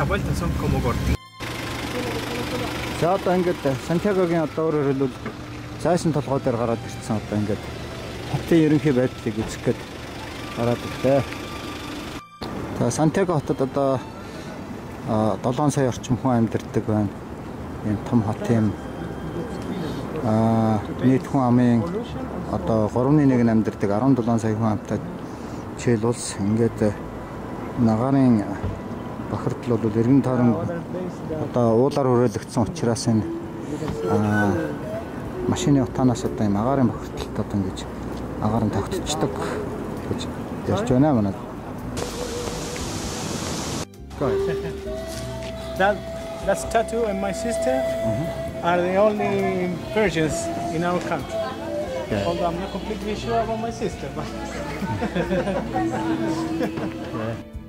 esa vuelta son como cortinas. За одоо ингээд Сантьягогийн одоо өөрөөр хэлбэл цаашин толгой дээр гараад ирсэн одоо ингээд хотын ерөнхий байдлыг үзэх гээд гараад ирлээ. За Сантьяго хотод одоо 7 сая орчим хүн амьдардаг байна. Энэ том хот юм. Аа нийт хүн амын одоо 3.1 нь амьдардаг 17 сая хүн амтай жишээл улс ингээд нагарын бохирдол бол эргэн тойрон одоо уулаар хүрээлэгдсэн учраас энэ машины утаанаас одоо юм агарын бохирдолд одоо ингэж агаар нь тогтцдог гэж ярьж байна манай. That that's tattoo and my sister mm -hmm. are the only Persians in our country. Yeah. Although I'm not completely sure about my sister, but yeah.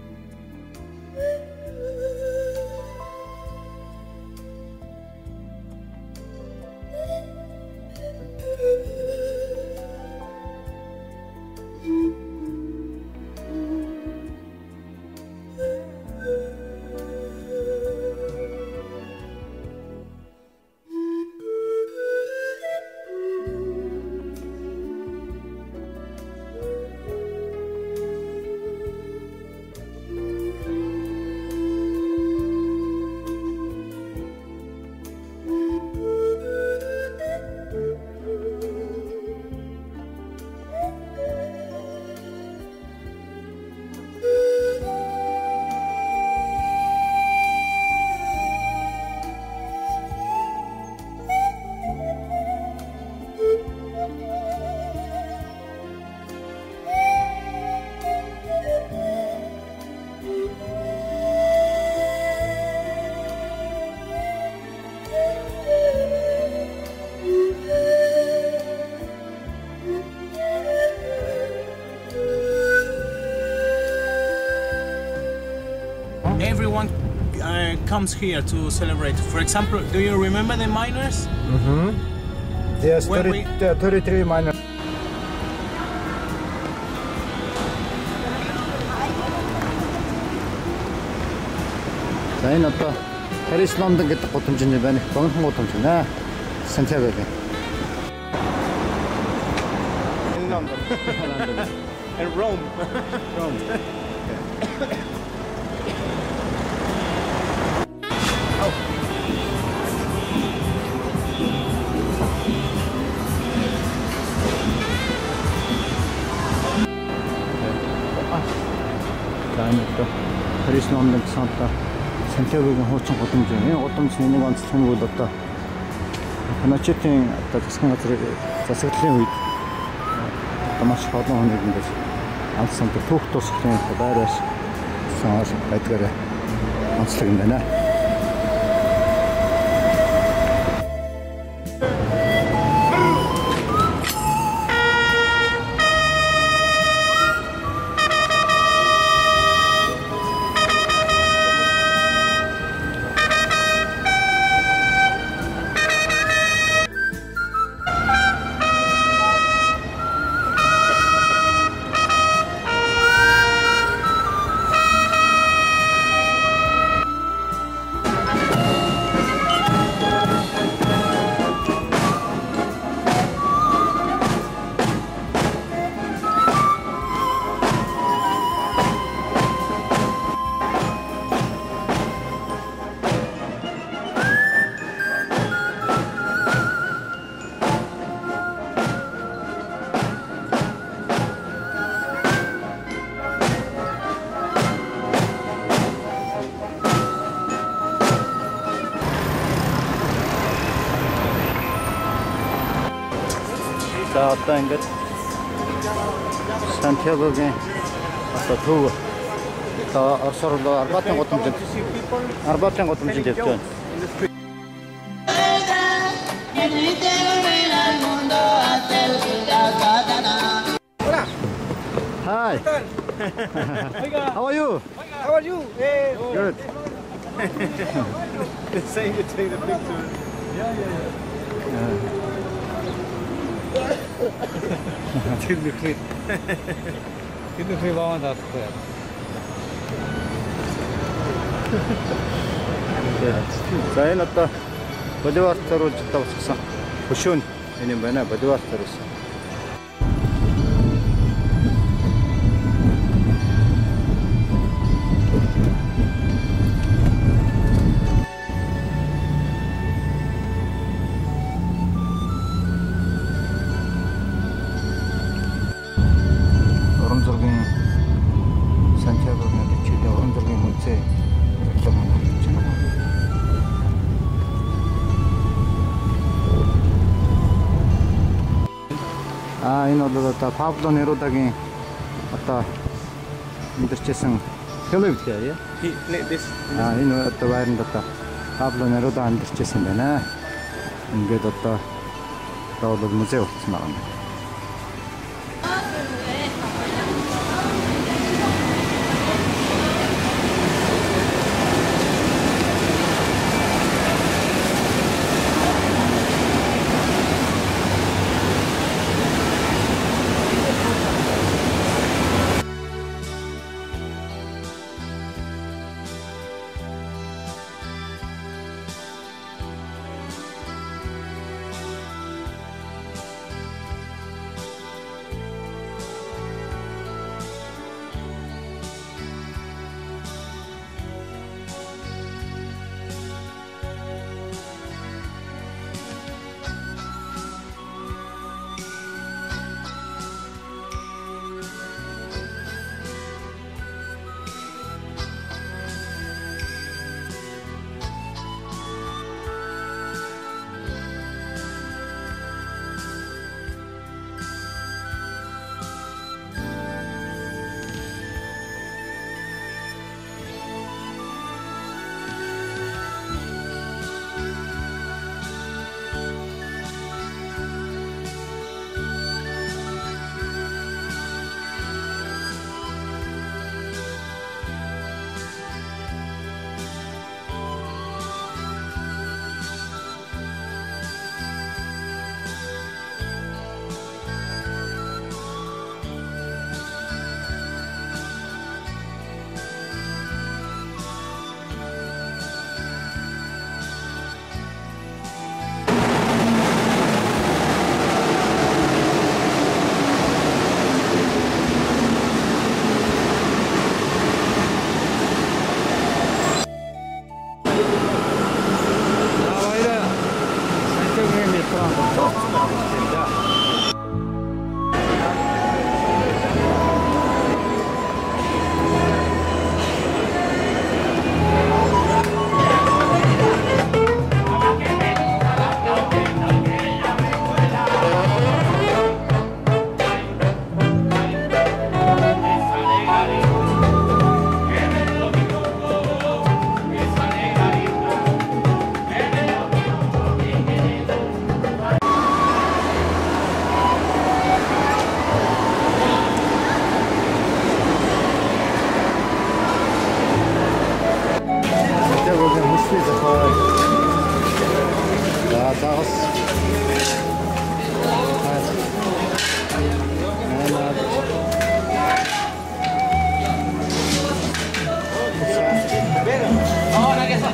everyone uh, comes here to celebrate. For example, do you remember the miners? Mm-hmm. Yes, When 30, we- uh, 33 minus. За энэ одоо Парис Лондон гэдэг гудамжны байна. Богинохон гудамж байна. Сантьягогийн. In London. and Rome. Ром. Гэсэн одоо Сантьягогийн хуучин гудамж байна. Энэ гудамжны нэг онцлог нь бол одоо Пиночетийн одоо засгийн газрын засаглалын үед одоо маш олон хүнийг ингэж алдсан тэр түүх тусахын байр байш санаар байдгаараа онцлог юм байна. Aşağı atla indir. Santiago gen. Ata tuğu. Ta arsorlu arbatın otumcun. Arbatın otumcun geçiyor. Hi. How are you? How are you? Hey. Good. the same between the picture. Yeah, yeah, yeah. yeah. Тэр нөхрийг тэр нөхрийг бааван таахгүй. За энэ одоо боливарт оруулж одоо босгосон хөшөө нь энэ юм байна. Боливарт оруулсан. Энэ бол одоо Пабло Нерудагийн одоо амьдарчсэн хэлэв лээ. He, this, Аа энэ одоо байранд одоо Пабло Неруда амьдарчсэн байна. Ингээд одоо одоо бол музей болсон байна. Нутгийн Thank you. Salat aus. Monat. Oh, no, que eso.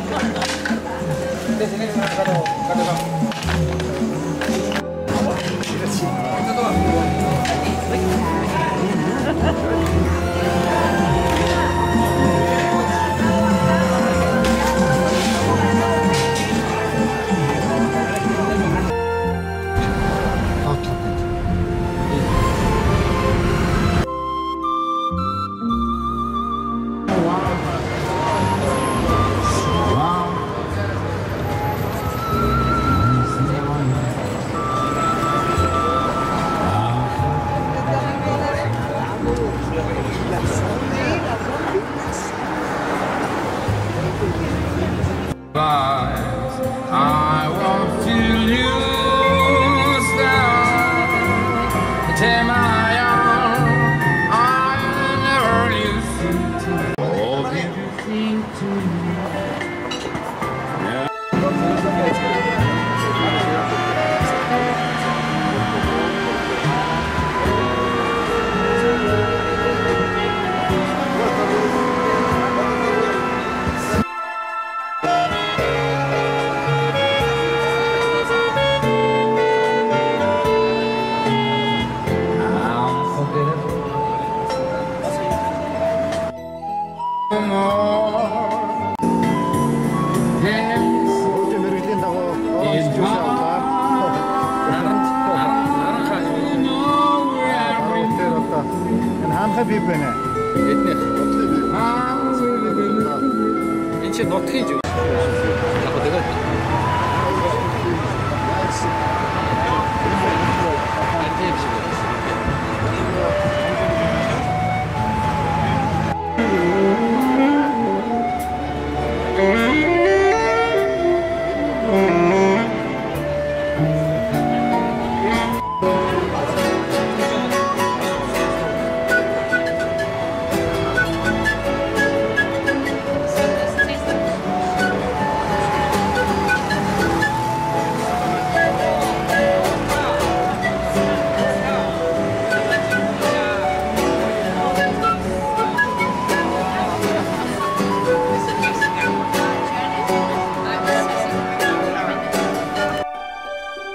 to you.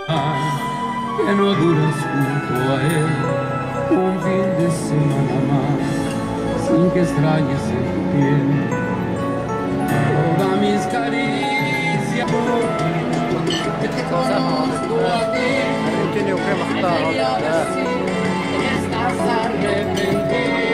que é no duras junto a él un fin de semana más sin que extrañes en tu piel todas mis caricias que te conozco a ti. Tiene un crema en estás arrepentidas